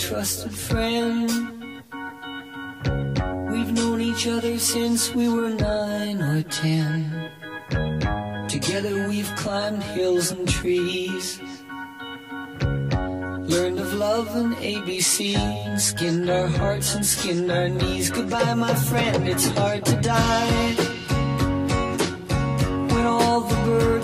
trusted friend. We've known each other since we were nine or ten. Together we've climbed hills and trees. Learned of love and ABC, skinned our hearts and skinned our knees. Goodbye, my friend, it's hard to die. When all the birds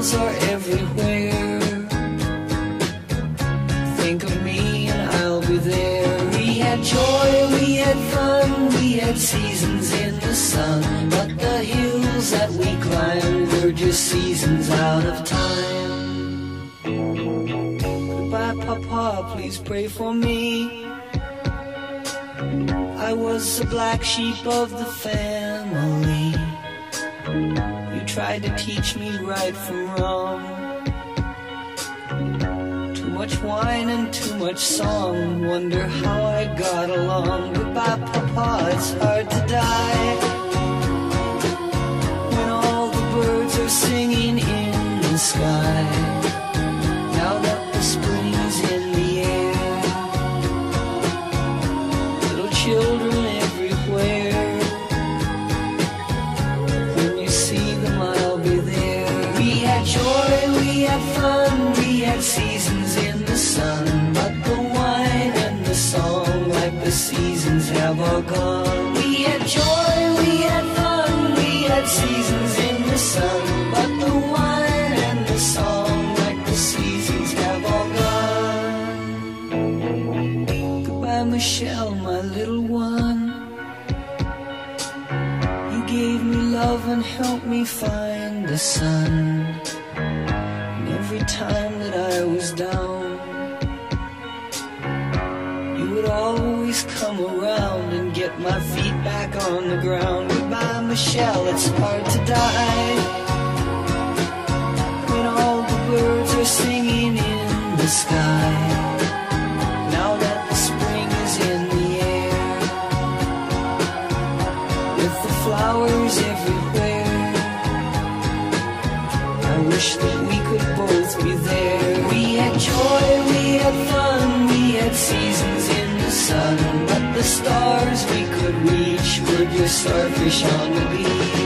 are everywhere. Think of me and I'll be there. We had joy, we had fun, we had seasons in the sun. But the hills that we climbed were just seasons out of time. Goodbye, Papa, please pray for me. I was the black sheep of the family. Tried to teach me right from wrong. Too much wine and too much song. Wonder how I got along. Goodbye, Papa, it's hard to die. Michelle, my little one. You gave me love and helped me find the sun. And every time that I was down, would always come around and get my feet back on the ground. Goodbye, Michelle, it's hard to die. When all the birds are singing in the sky. Now that the spring is in the air, with the flowers everywhere, I wish that we could both just starfish on the beach.